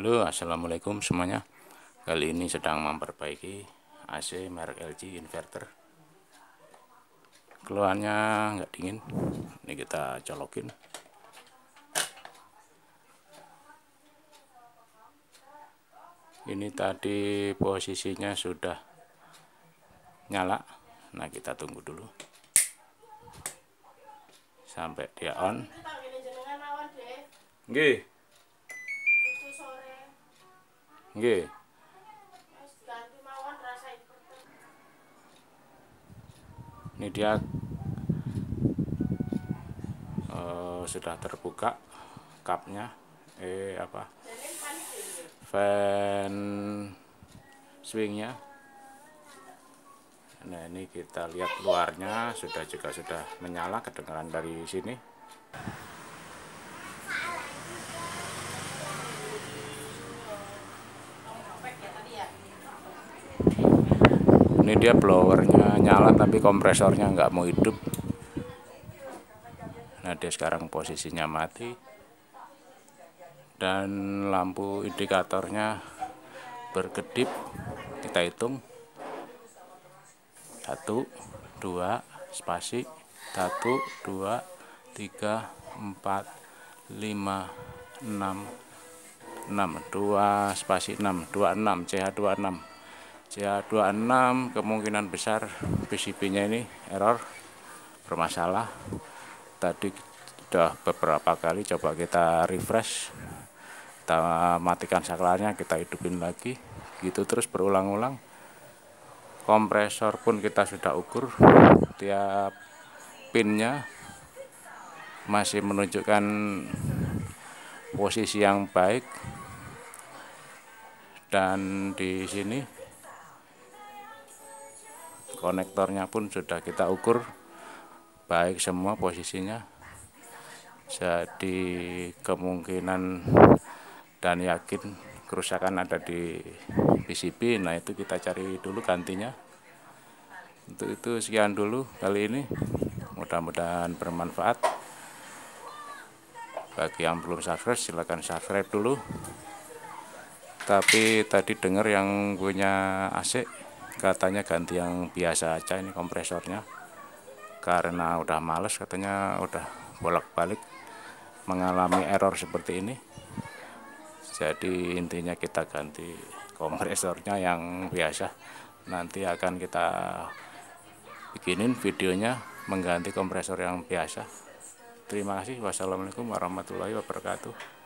Halo assalamualaikum semuanya. Kali ini sedang memperbaiki AC merek LG inverter. Keluarnya nggak dingin. Ini kita colokin. Ini tadi posisinya sudah nyala. Nah kita tunggu dulu. Sampai dia on. Nggih. Ini dia uh, sudah terbuka cupnya. Eh apa? Fan swingnya. Nah ini kita lihat luarnya sudah juga sudah menyala kedengaran dari sini ini dia blowernya nyala tapi kompresornya nggak mau hidup. Nah dia sekarang posisinya mati. Dan lampu indikatornya berkedip. Kita hitung. Satu dua spasi. Satu dua tiga empat lima enam. Enam dua spasi enam dua enam CH dua enam CA26 kemungkinan besar PCB-nya ini error bermasalah. Tadi sudah beberapa kali coba kita refresh, kita matikan saklarnya, kita hidupin lagi, gitu terus berulang-ulang. Kompresor pun kita sudah ukur tiap pinnya masih menunjukkan posisi yang baik dan di sini konektornya pun sudah kita ukur baik semua posisinya. Jadi kemungkinan dan yakin kerusakan ada di PCB nah itu kita cari dulu gantinya. Untuk itu sekian dulu kali ini. Mudah-mudahan bermanfaat. Bagi yang belum subscribe silahkan subscribe dulu. Tapi tadi dengar yang punya AC katanya ganti yang biasa aja ini kompresornya. Karena udah males katanya udah bolak-balik mengalami error seperti ini. Jadi intinya kita ganti kompresornya yang biasa. Nanti akan kita bikinin videonya mengganti kompresor yang biasa. Terima kasih. Wassalamualaikum warahmatullahi wabarakatuh